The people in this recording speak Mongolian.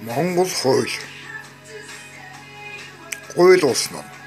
Монгол хууль. Хууль уснаа